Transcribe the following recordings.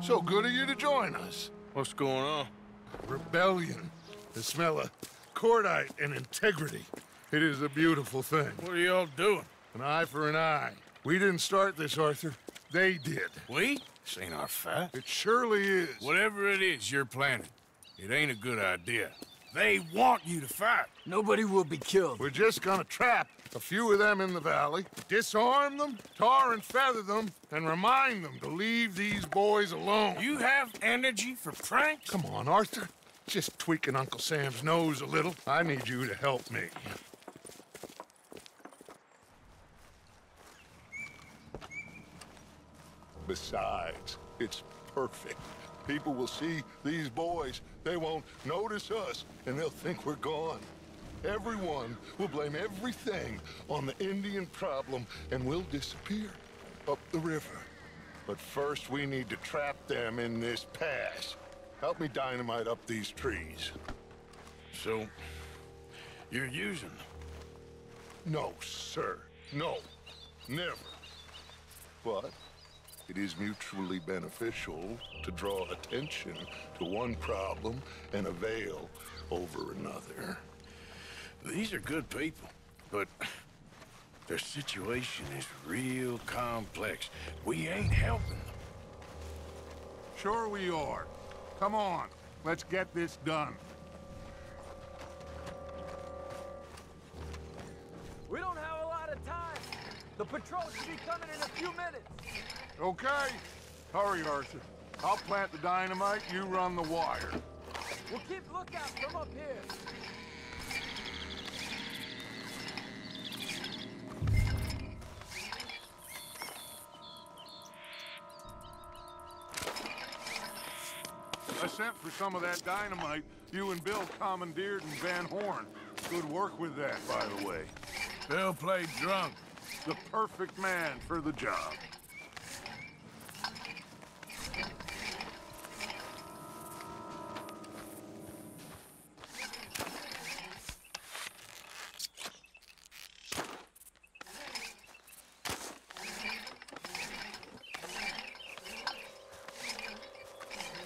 So good of you to join us. What's going on? Rebellion. The smell of cordite and integrity. It is a beautiful thing. What are y'all doing? An eye for an eye. We didn't start this, Arthur. They did. We? This ain't our fight. It surely is. Whatever it is you're planning, it ain't a good idea. They want you to fight. Nobody will be killed. We're just gonna trap a few of them in the valley, disarm them, tar and feather them, and remind them to leave these boys alone. You have energy for pranks? Come on, Arthur. Just tweaking Uncle Sam's nose a little. I need you to help me. Besides, it's perfect. People will see these boys. They won't notice us, and they'll think we're gone. Everyone will blame everything on the Indian problem, and we'll disappear up the river. But first, we need to trap them in this pass. Help me dynamite up these trees. So, you're using them? No, sir. No. Never. But it is mutually beneficial to draw attention to one problem and avail over another. These are good people, but their situation is real complex. We ain't helping them. Sure we are. Come on, let's get this done. We don't have a lot of time. The patrol should be coming in a few minutes. Okay. Hurry, Arthur. I'll plant the dynamite, you run the wire. We'll keep lookout from up here. I sent for some of that dynamite you and Bill commandeered in Van Horn. Good work with that, by the way. Bill played drunk. The perfect man for the job.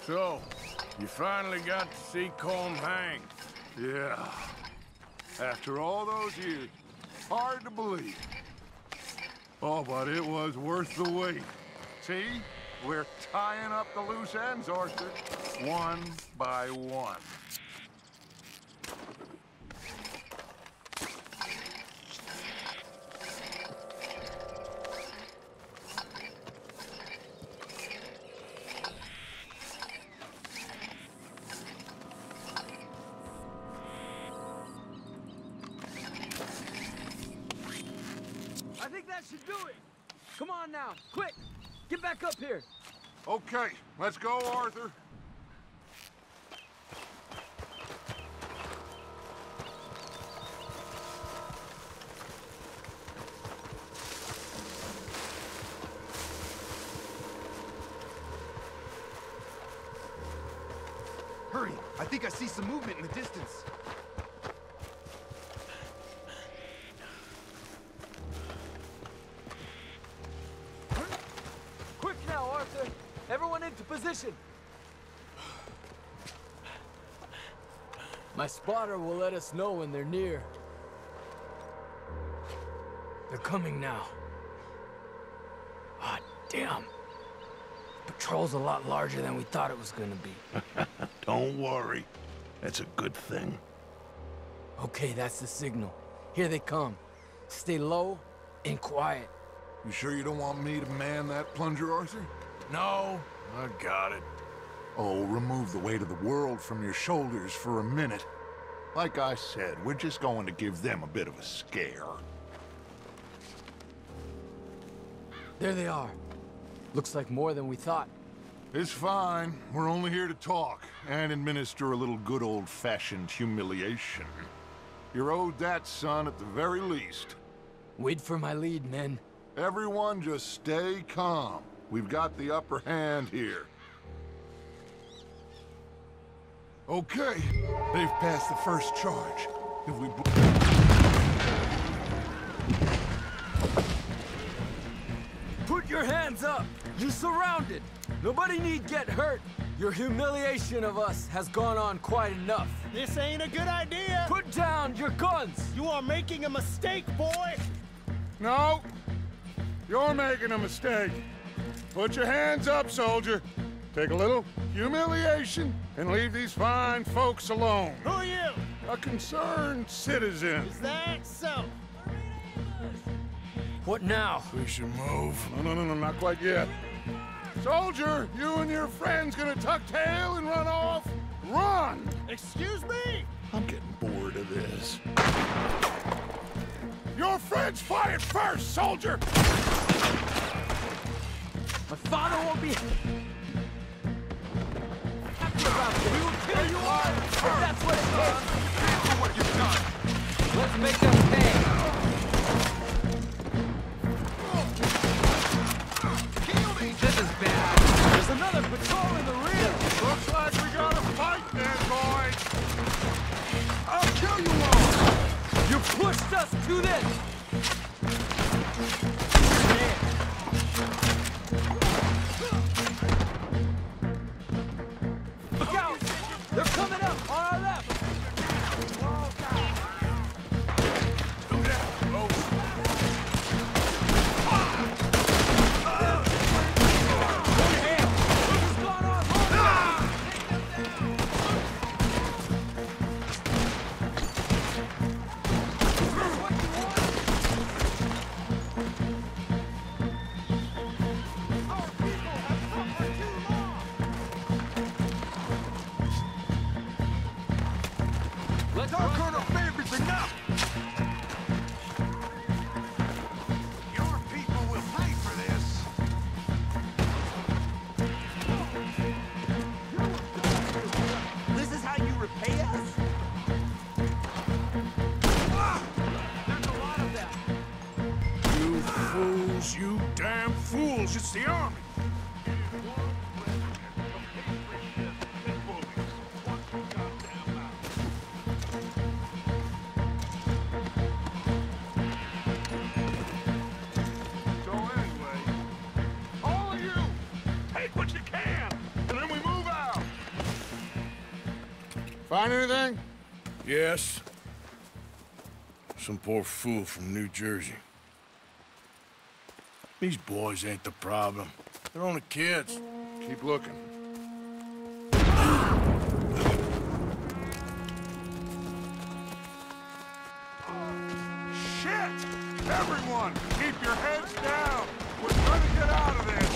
So, you finally got to see Colm hang. Yeah. After all those years, hard to believe. Oh, but it was worth the wait. See? We're tying up the loose ends, Arthur. One by one. That should do it. Come on now, quick. Get back up here. Okay, let's go, Arthur. Position. My spotter will let us know when they're near. They're coming now. Ah, damn. Patrol's a lot larger than we thought it was gonna be. Don't worry. That's a good thing. Okay, that's the signal. Here they come. Stay low and quiet. You sure you don't want me to man that plunger, Arthur? No, I got it. Oh, remove the weight of the world from your shoulders for a minute. Like I said, we're just going to give them a bit of a scare. There they are. Looks like more than we thought. It's fine. We're only here to talk and administer a little good old-fashioned humiliation. You're owed that, son, at the very least. Wait for my lead, men. Everyone just stay calm. We've got the upper hand here. Okay, they've passed the first charge. If we... Put your your hands up! You're surrounded! Nobody need get hurt! Your humiliation of us has gone on quite enough. This ain't a good idea. Put down your guns! You are making a mistake, boy. No! You're making a mistake. Put your hands up, soldier. Take a little humiliation and leave these fine folks alone. Who are you? A concerned citizen. Is that so? What now? We should move. No, no, no, no, not quite yet. Soldier, you and your friends gonna tuck tail and run off? Run! Excuse me? I'm getting bored of this. Your friends fired first, soldier! My father won't be happy about this. We will kill you all if that's what it takes. For what you've done. Let's make them pay. This is bad. There's another patrol in the rear. Looks like we got a fight then, boys. I'll kill you all! You pushed us to this. Find anything? Yes. Some poor fool from New Jersey. These boys ain't the problem. They're only kids. Keep looking. Shit! Everyone, keep your heads down! We're trying to get out of this!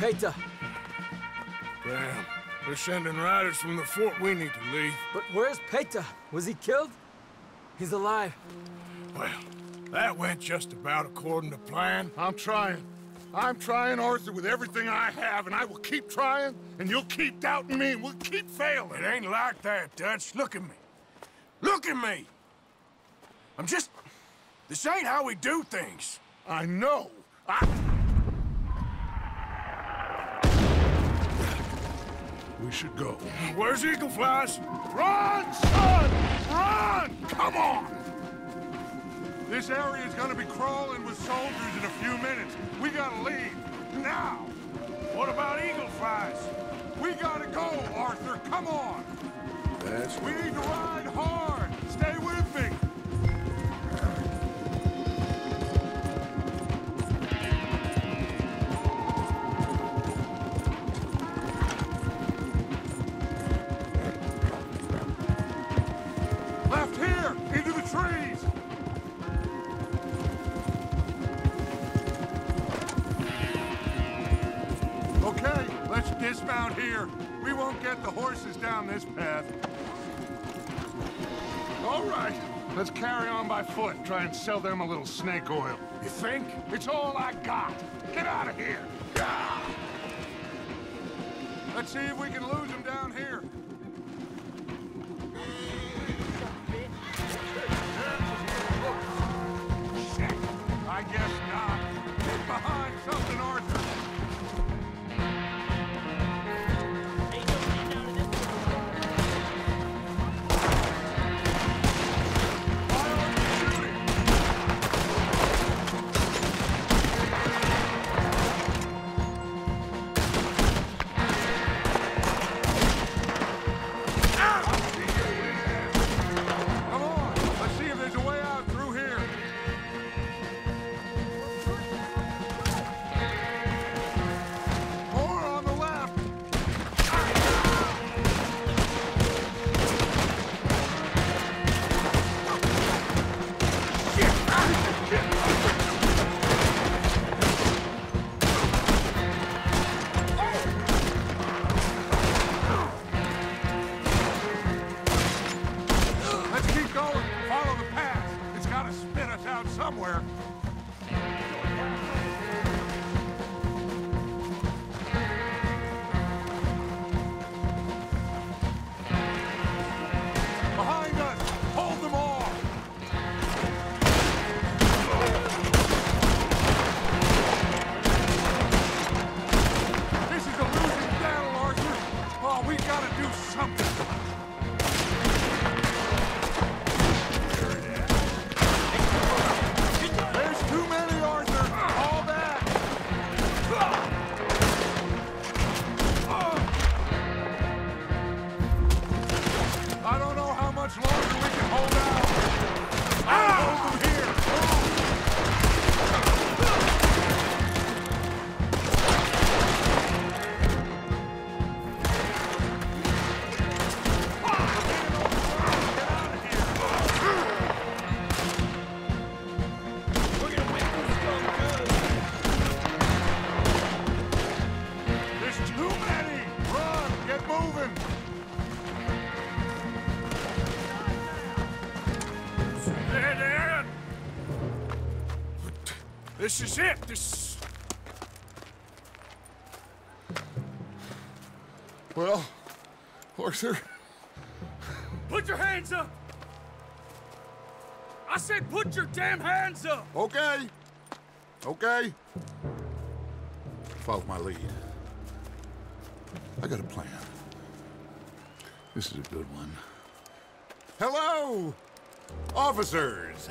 Paytah? Damn. They're sending riders from the fort. We need to leave. But where's Paytah? Was he killed? He's alive. Well, that went just about according to plan. I'm trying. I'm trying, Arthur, with everything I have, and I will keep trying, and you'll keep doubting me, and we'll keep failing. It ain't like that, Dutch. Look at me. Look at me! I'm just... This ain't how we do things. I know. I... We should go. Where's Eagle Flies? Run, son! Run! Come on! This area is gonna be crawling with soldiers in a few minutes. We gotta leave, now! What about Eagle Flies? We gotta go, Arthur. Come on. That's We need to ride hard. Dismount here. We won't get the horses down this path. All right, let's carry on by foot. Try and sell them a little snake oil. You think? It's all I got. Get out of here. Let's see if we can lose them down here. I guess not. Get behind something, Arthur. This is it. This. Well, Arthur. Put your hands up! I said put your damn hands up! Okay. Okay. Follow my lead. I got a plan. This is a good one. Hello, officers.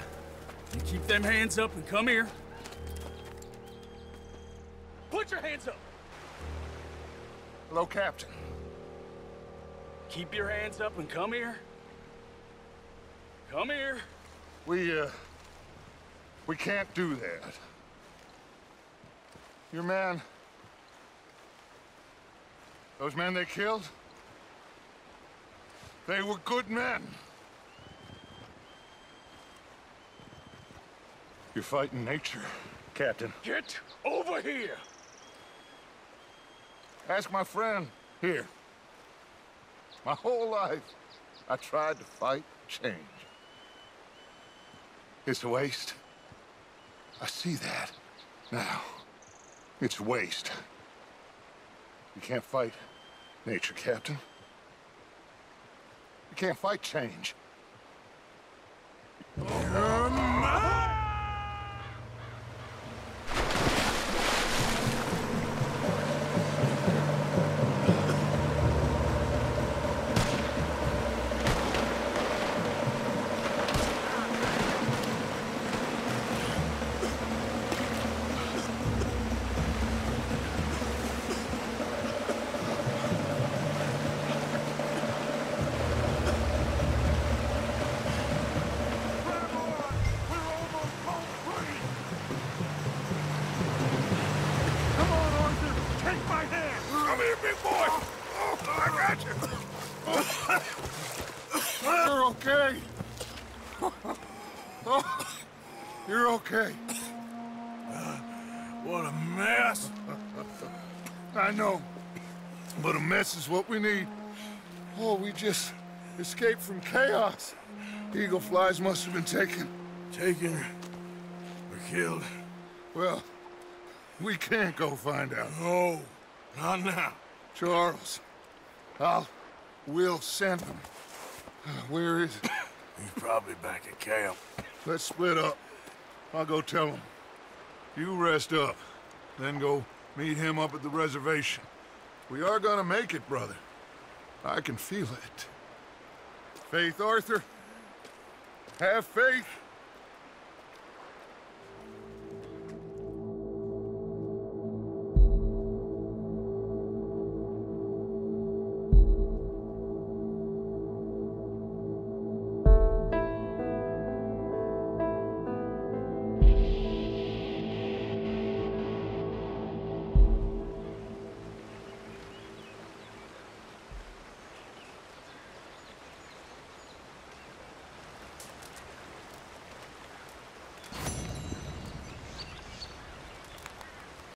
You keep them hands up and come here. Put your hands up! Hello, Captain. Keep your hands up and come here. Come here. We, uh, we can't do that. Your man, those men they killed, they were good men. You're fighting nature, Captain. Get over here! Ask my friend here. My whole life, I tried to fight change. It's a waste. I see that now. It's waste. You can't fight nature, Captain. You can't fight change. You're okay. What a mess. I know, but a mess is what we need. Oh, we just escaped from chaos. Eagle flies must have been taken. Taken or killed? Well, we can't go find out. No, not now. Charles, I'll... We'll send him. Uh, Where is he? He's probably back at camp. Let's split up. I'll go tell him. You rest up, then go meet him up at the reservation. We are gonna make it, brother. I can feel it. Faith, Arthur. Have faith.